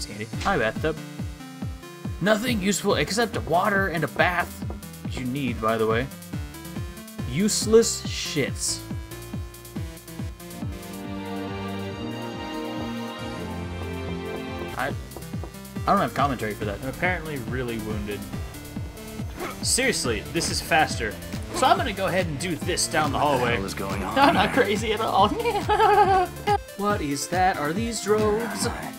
That's handy. Hi, bathtub. Nothing useful except water and a bath. Which you need, by the way. Useless shits. I, I don't have commentary for that. I'm apparently really wounded. Seriously, this is faster. So I'm gonna go ahead and do this down the hallway. What is going on? I'm not crazy at all. what is that? Are these drogues?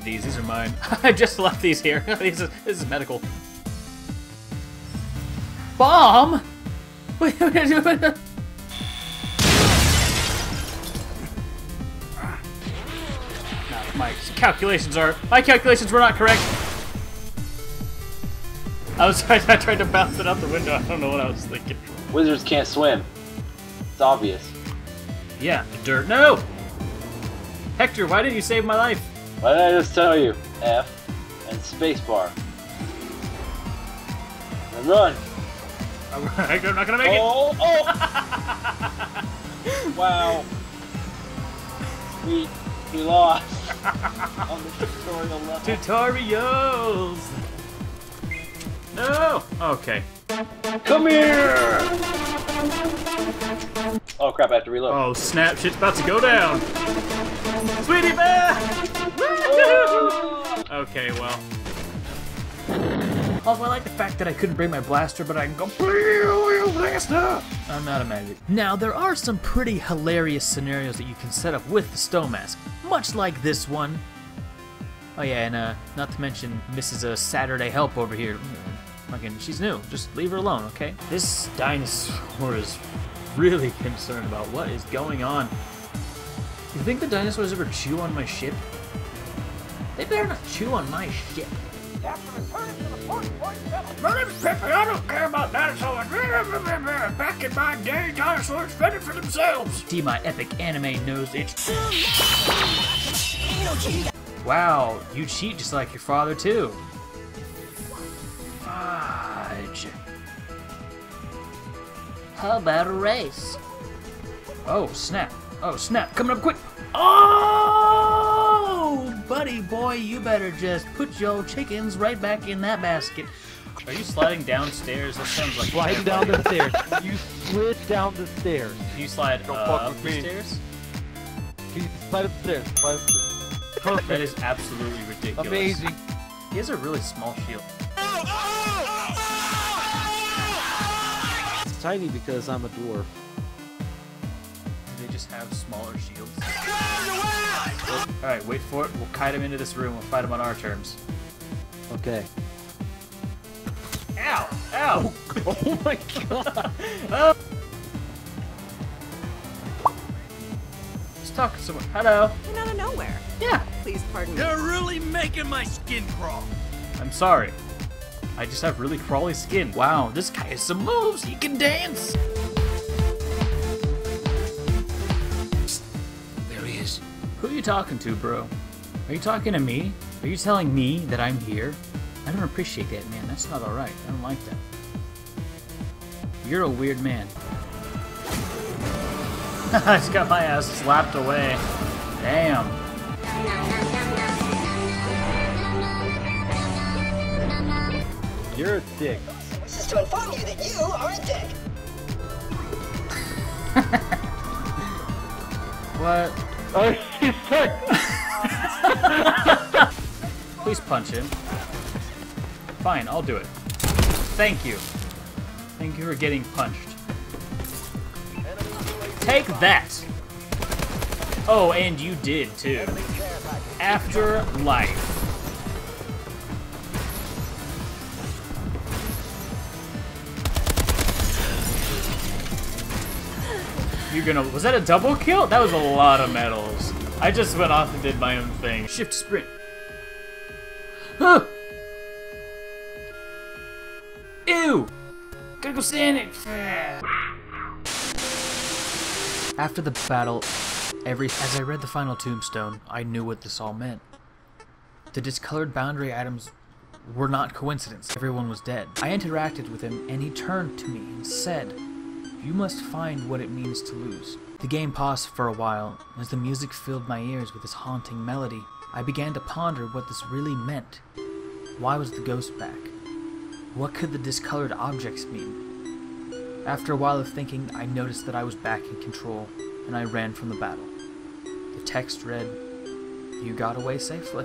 Need these. These are mine. I just left these here. this, is, this is medical. Bomb? Wait, wait, wait, wait. No, my calculations are my calculations were not correct. I was I tried to bounce it out the window. I don't know what I was thinking. Wizards can't swim. It's obvious. Yeah, dirt. No! Hector, why didn't you save my life? Why did I just tell you? F and spacebar. And run. I'm not gonna make it! Oh, oh! wow. We we lost on the tutorial level. Tutorials! No! Okay. Come here! Oh crap! I have to reload. Oh, snap. Shit's about to go down. Sweetie bear! Okay, well. Also, I like the fact that I couldn't bring my blaster, but I can go blaster. I'm not a maggot. Now, there are some pretty hilarious scenarios that you can set up with the stone mask, much like this one. Oh yeah, and uh, not to mention Mrs. Uh, Saturday Help over here. Fucking, she's new. Just leave her alone, okay? This dinosaur is really concerned about what is going on. You think the dinosaurs ever chew on my ship? They better not chew on my ship. My name's Pepe. I don't care about dinosaurs. Back in my day, dinosaurs fended for themselves. See my epic anime knows it's. Wow, you cheat just like your father too. Fudge. How about a race? Oh snap! Oh snap! Coming up quick! Oh, buddy boy, you better just put your chickens right back in that basket. Are you sliding downstairs? That sounds like Slide down the stairs. You slid down the stairs. You slide Don't uh, fuck up with the me. stairs? You slide up the stairs. Slide up the Perfect. That is absolutely ridiculous. Amazing. He has a really small shield. It's tiny because I'm a dwarf. Do they just have smaller shields? Alright, wait for it. We'll kite him into this room. We'll fight him on our terms. Okay. Ow! Ow! Oh my god. Oh. Let's talk to someone. Hello. And out of nowhere. Yeah. Please pardon me. You're really making my skin crawl. I'm sorry. I just have really crawly skin. Wow, this guy has some moves. He can dance. Who are you talking to, bro? Are you talking to me? Are you telling me that I'm here? I don't appreciate that, man. That's not alright. I don't like that. You're a weird man. I just got my ass slapped away. Damn. You're a dick. This is to inform you that you are a dick. What? Oh, she's. Please punch him. Fine, I'll do it. Thank you. Thank you for getting punched. Take that! Oh, and you did too. After You're gonna. Was that a double kill? That was a lot of medals. I just went off and did my own thing. Shift sprint. Huh. Ew! Gotta go stand it. After the battle, every as I read the final tombstone, I knew what this all meant. The discolored boundary items were not coincidence. Everyone was dead. I interacted with him, and he turned to me and said, "You must find what it means to lose." The game paused for a while as the music filled my ears with this haunting melody. I began to ponder what this really meant. Why was the ghost back? What could the discolored objects mean? After a while of thinking, I noticed that I was back in control, and I ran from the battle. The text read, You got away safely.